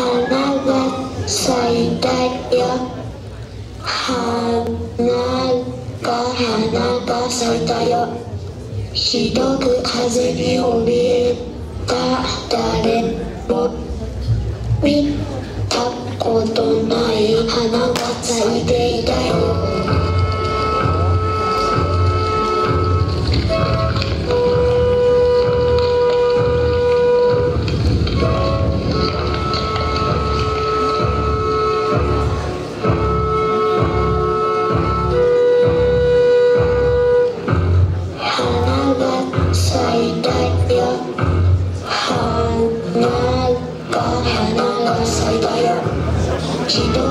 花が咲いたよ。花が花が咲いたよ。ひどく風に怯えた誰も見たことない花が咲いていたよ。が